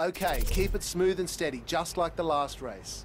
Okay, keep it smooth and steady, just like the last race.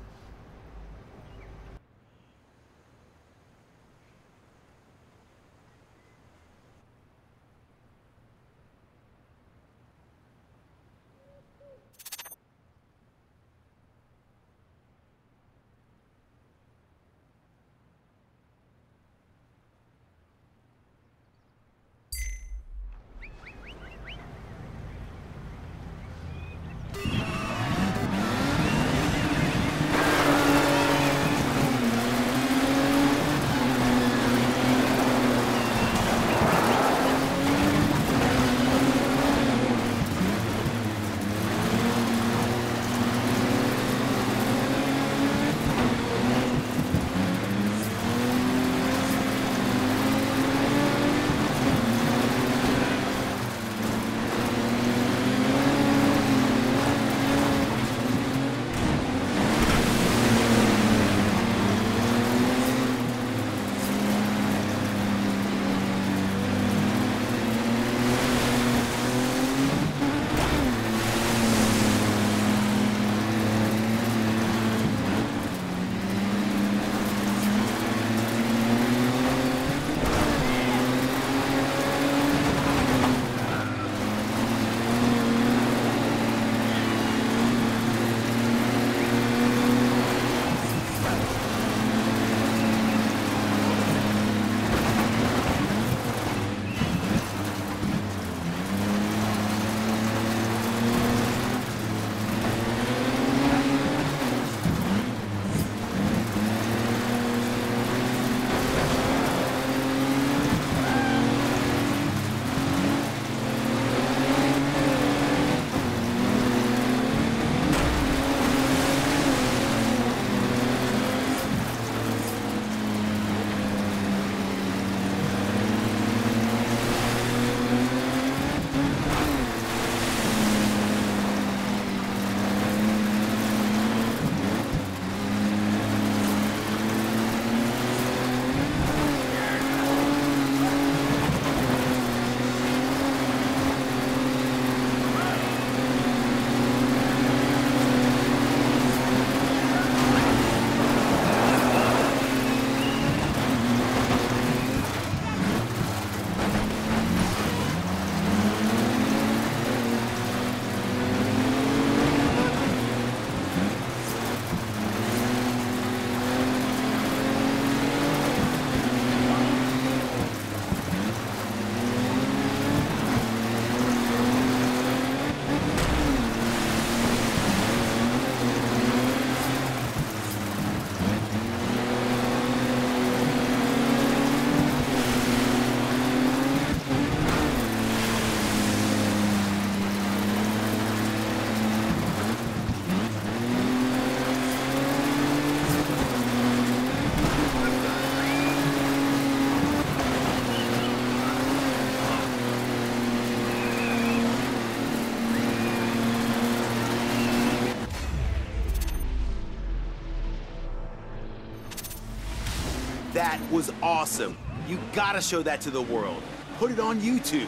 That was awesome. You gotta show that to the world. Put it on YouTube.